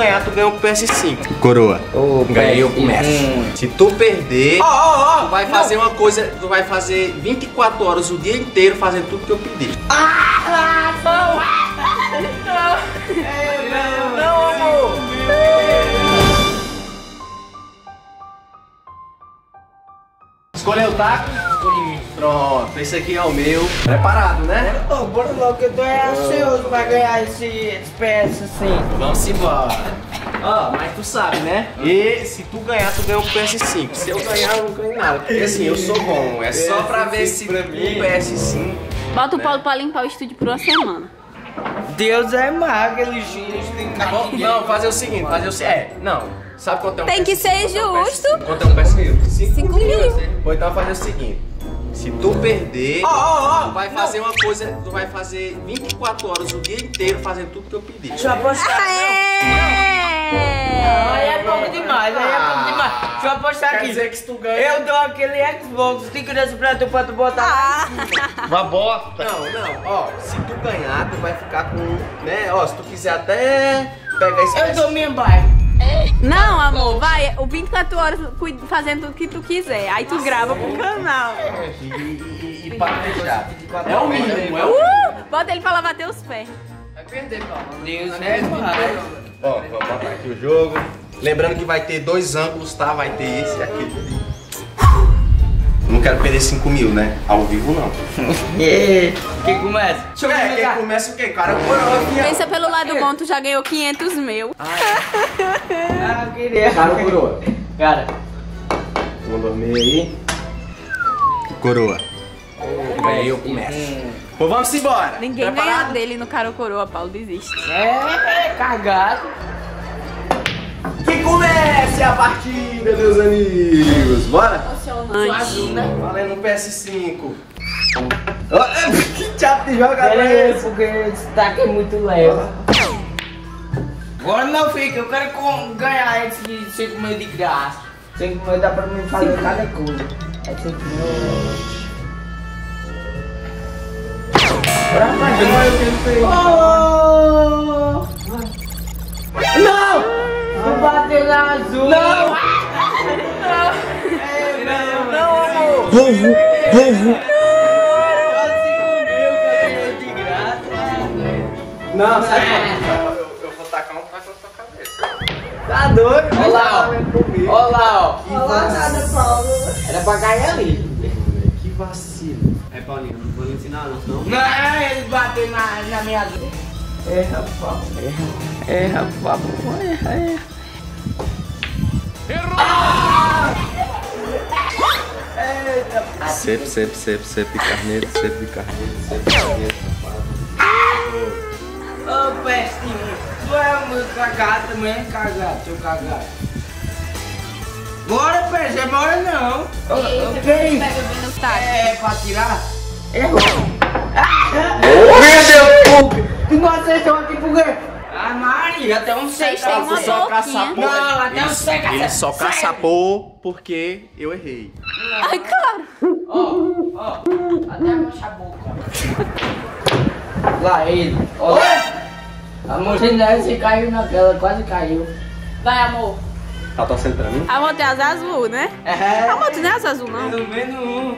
ganhar, tu ganha o PS5. Coroa. Ô, Ganhei o PS5. comércio. Se tu perder, Ó, ó, ó. tu vai fazer uma coisa, tu vai fazer 24 horas o dia inteiro fazendo tudo que eu pedi. Não, amor. Escolheu o taco? Pronto, esse aqui é o meu. Preparado, né? Ô, bora logo que eu tô é ansioso pra ganhar esse, esse PS assim. Vamos embora. Ó, mas tu sabe, né? E se tu ganhar, tu ganha o PS5. Se eu ganhar, eu não ganho nada. Porque assim, eu sou bom. É só pra ver se o PS5. Bota o Paulo pra limpar o estúdio por uma semana. Deus é mago, ele gira, tem Bom, Não, fazer o seguinte, fazer o seguinte. É, não. Sabe quanto é um Tem que PS5? ser um justo. PS5? Quanto é um PS5? 5 Cinco mil. Pois então fazer o seguinte. Se tu perder, Ó, ó, ó. tu vai fazer uma coisa, tu vai fazer 24 horas o dia inteiro fazendo tudo que eu pedi. Deixa eu apostar. Aí Aê! é pouco demais, aí é pouco demais. Deixa eu apostar Quer aqui. dizer que se tu ganha. Eu dou aquele Xbox de criança pra tu, pra tu botar. Uma bosta. Não, não, ó, se tu ganhar, tu vai ficar com, né, ó, se tu quiser até pegar esse Eu dou minha bike. Não, amor, vai. O 24 horas fazendo o que tu quiser. Aí tu grava pro canal. e, e, e para fechar. É o mínimo, é o Uh! Bota ele pra lavar teus pés. Deus é mago. Ó, vou botar aqui o jogo. Lembrando que vai ter dois ângulos, tá? Vai ter esse e aquele. Não quero perder 5 mil, né? Ao vivo não. Quem começa? Deixa eu É, quem começa o quê? Cara, coroa. Pensa pelo lado bom, tu já ganhou 500 mil. Ah, eu queria. Cara, coroa. Cara, Vamos dormir aí. Coroa. Ganhei o comércio. Pô, vamos embora. Ninguém ganha dele no Caro Coroa, Paulo, desiste. é cagado. Comece a partida, meus amigos. Bora? Antes. Valendo um PS5. Ó, que chato de jogar É, porque esse destaque é muito leve. Agora não fica, eu quero com- ganhar esse de 5 mil de graça. 5 mil dá pra mim fazer cada coisa. É 5 mil. Pra mais eu tenho feito. Oh! Não! Tu bateu na azul! Não! Não, não, amor! de graça. Não, sai fora. Eu, eu vou tacar um taco na tua cabeça. Tá doido? Olha lá, ó. Olha lá, ó. Que vacilo. Era pra cair ali. Que vacilo. É, Paulinho, não vou lhe ensinar não, senão... Não, ele bateu na, na minha azul. Erra, papo. Erra, erra, papo. Erra, erra. Sempre, sempre, sempre, sempre de carneiro, sempre de carneiro, sempre de carneiro. Ô, pestinho. Tu é o meu cagado também, cagado, seu cagado. Bora, peixe, bora não. Ô, que isso? taco. É pra tirar? Errou. Meu Deus, Tu não acertou aqui por quê? Ah, Maria, até um Vocês têm uma Só- boquinha. Não, até um seca. Ele só caçapou porque eu errei. Ai, claro. Ó, ó, até mancha a boca. Lá ele, ó. A mocinha se caiu naquela, quase caiu. Vai, amor. Tá torcendo pra mim? Amor, tem asa azul, né? É, Amor, tu não é asa azul, não. pelo menos um.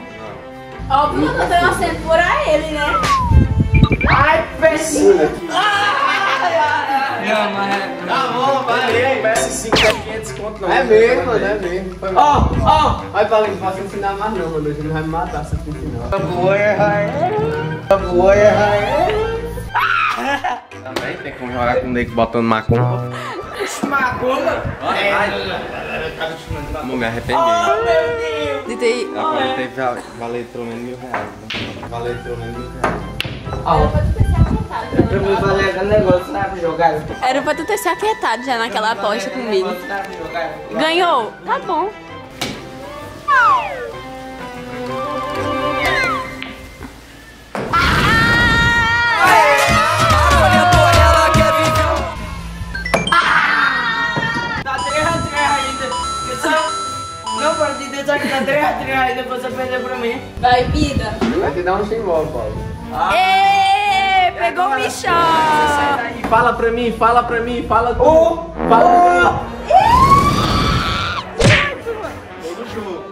Óbvio que eu tenho acento por a ele, né? Ai, pecinho. Não, mas é. Tá bom, valeu. PS5 é 500 conto não. É mesmo, mano, é mesmo. Ó, ó. Vai, Paulinho, não posso ensinar mais não, mano. Hoje não vai me matar se eu te ensinar. Eu vou errar. Eu vou errar. Também tem como jogar com o nego botando macumba. Macumba. Vou me arrepender. Oh, meu Deus. De ter... Agora teve va- valer pelo menos mil reais. né? Valer pelo menos mil reais. Ó. Eu vou fazer aquele negócio, sabe, jogar. Era pra tu ter se aquietado já naquela aposta comigo. Jogar. Ganhou? Tá bom. Tá 3 a 3 ainda. Eu só- que tá 3 a 3 ainda, você perdeu pra mim. Vai, vida. Vai te dar um chimbal, Paulo. Ê, pegou o bichão. Sai daí, fala pra mim, fala pra mim, fala tu. Ô, Fala jogo.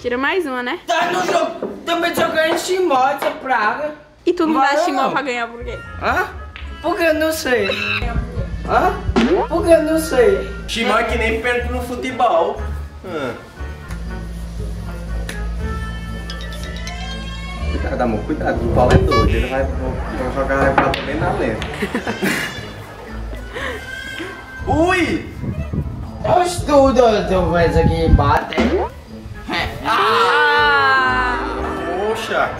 Tira mais uma, né? Tá no jogo. Também jogando Shimó, essa praga. E tu não dá Mas estimão não. pra ganhar por quê? Hã? Porque eu não sei. Hã? Porque eu não sei. Chimão é que nem pênalti no futebol. Hum. Cuidado, amor, cuidado. O Paulo é doido. Ele vai, vai jogar vai bater bem na lenta. Ui! Eu estudo, tu faz aqui bate. Ah! Poxa!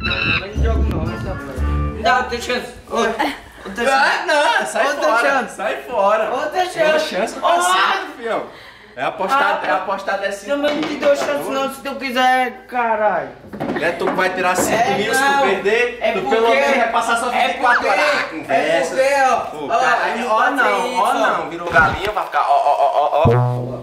Não jogo não, essa Dá outra chance. Outra, outra chance. Ah, não, sai Outra fora. chance. Sai fora. Outra É uma chance. chance Ó, pra sempre, fião. É apostar, Ah, é apostar desse. Também não te dou chance não se tu quiser, caralho. É tu vai tirar 5 É, mil se tu não. perder, É tu porque- pelo menos vai passar só é 24 porque- horas. É porque, ó, Pô, ó, não ó não, ó isso, ó. não, virou galinha, vai ficar ó, ó, ó, ó, ó.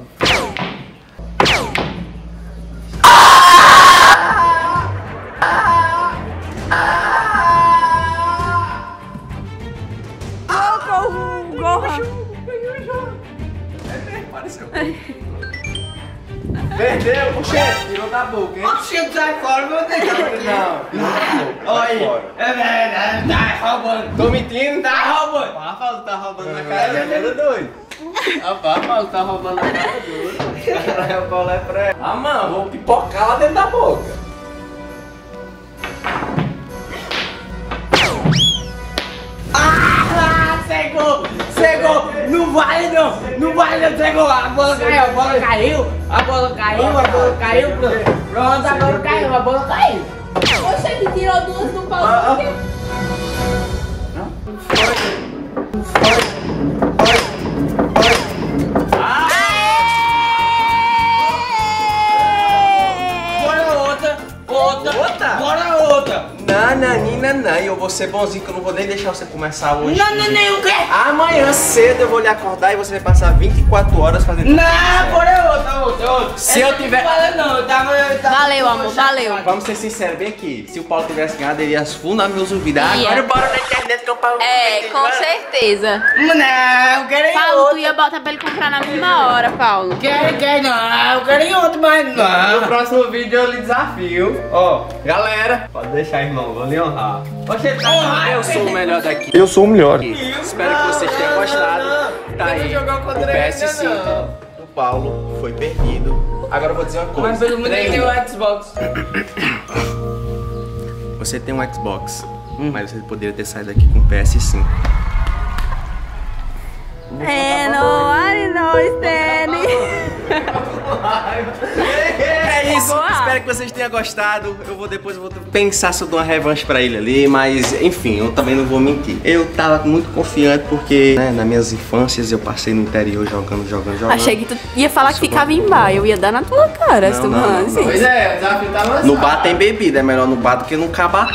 Perdeu, puxa, tirou da boca, hein? Oxe, sai fora, meu Deus. Não, tirou da boca. vai Olha, é verdade, tá roubando. Tô mentindo? Tá roubando. Rafa tá roubando na É, cara é dele. doido. Rafa tá roubando na cara dele. Caralho, o Paulo é pra Ah, mano, vou pipocar lá dentro da boca. Ah, cegou, cegou. Não vale não, não vale não, cegou. A bola caiu, a bola caiu, a bola caiu, a bola caiu. Pronto, Pronto, agora caiu, a bola caiu. Poxa, que tirou duas do pau. Bora vou ser bonzinho que eu não vou nem deixar você começar hoje. Não, não, não, o quê? Amanhã cedo eu vou lhe acordar e você vai passar 24 horas fazendo Não, certo. bora outra, outra, outra. Se eu tiver- Não eu tava, eu tava... Valeu, amor, valeu. Vamos ser sinceros, bem aqui. Se o Paulo tivesse ganhado, ele ia fundar meus ouvidos. Ia. Agora bora na internet que eu Paulo. É, com certeza. Não, eu quero ir Paulo, tu outro. ia botar pra ele comprar na mesma hora, Paulo. Quero, quero, não, eu quero ir outro, mas No não. próximo vídeo eu lhe desafio. Ó, galera. Pode deixar, irmão. Vou lhe honrar. Tá Eu sou o melhor daqui. Eu sou o melhor. Espero que vocês tenham gostado. Tá aí. O contra ele, PS5 não. do Paulo foi perdido. Agora eu vou dizer uma coisa. Mas pelo menos ele tem o Xbox. Você tem um Xbox, mas você poderia ter saído aqui com o PS5. É, não, I know, Stanley. É isso. Boa. Espero que vocês tenham gostado. Eu vou depois eu vou pensar se eu dou uma revanche pra ele ali, mas enfim, eu também não vou mentir. Eu tava muito confiante porque, né, nas minhas infâncias eu passei no interior jogando, jogando, jogando. Achei que tu ia falar que ficava em bar. Eu ia dar na tua cara se Não, tu não, não, não. isso. é, o desafio tá lançado. No bar tem bebida, é melhor no bar do que no caba.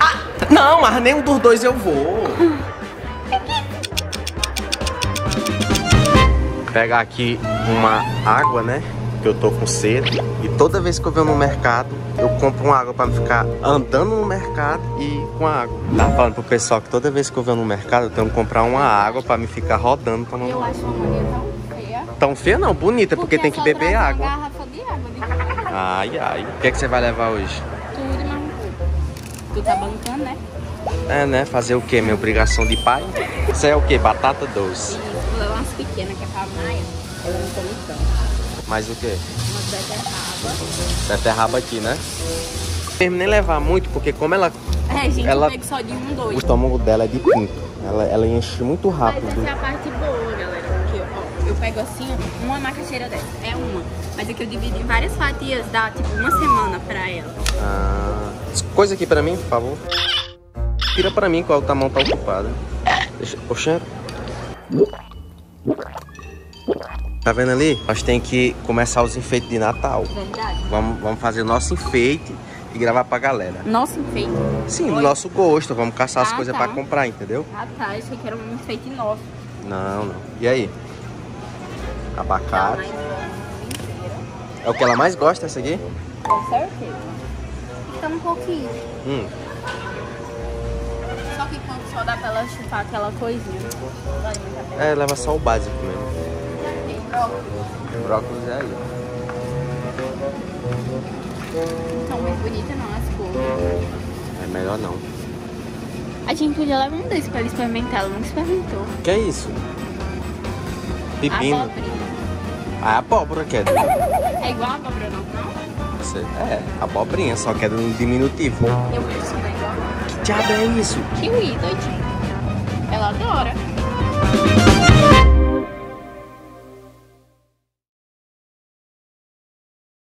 Ah, não, mas nenhum dos dois eu vou. Pegar aqui uma água, né? Que eu tô com sede. E toda vez que eu venho no mercado, eu compro uma água pra não ficar andando no mercado e com a água. Tá falando pro pessoal que toda vez que eu venho no mercado, eu tenho que comprar uma água pra me ficar rodando pra não. Eu acho uma mania tão feia. Tão feia não, bonita, porque, tem que beber água. garrafa de água de. Ai, ai. O que, é que você vai levar hoje? Tudo e mais um pouco. Tu tá bancando, né? É, né? Fazer o quê? Minha obrigação de pai? Isso é o quê? Batata doce. Isso, vou levar umas pequenas que é pra Maia. Ela não come tanto. Mais o quê? Umas beterraba. Beterraba aqui, né? Mesmo nem levar muito, porque como ela. É, gente, Ela- eu pego só de um, O dois. estômago dela é de pinto. Ela, ela enche muito Mas rápido. essa é a parte boa, galera. Porque, ó, eu pego assim, ó, uma macaxeira dessa. É uma. Mas aqui eu dividi em várias fatias, dá tipo uma semana pra ela. Ah, coisa aqui pra mim, por favor. Tira pra mim qual tamanho tá ocupado. Deixa. Oxê. Tá vendo ali? Nós tem que começar os enfeites de Natal. Verdade. Vamos, vamos fazer o nosso enfeite e gravar pra galera. Nossa, enfeite. Sim, do nosso gosto. Vamos caçar as Ah, coisas tá. pra comprar, entendeu? Ah, tá. Achei que era um enfeite novo. Não, não. E aí? Abacate. É o que ela mais gosta, essa aqui? Com certeza. Então um pouquinho. Hum, Só que quando só dá pra ela chupar aquela coisinha. É, leva só o básico mesmo. Brócolis. Brócolis é aí. Não muito bonitas não, as cores. É melhor não. A gente podia levar um desse pra ela experimentar, ela nunca experimentou. Que é isso? Pepino. Abobrinha. Ah, abóbora que é. É igual a abóbora normal? Você- É, abobrinha, só que é no diminutivo. Eu penso que é igual. Que diabo é isso? Kiwi, doidinho. Ela adora.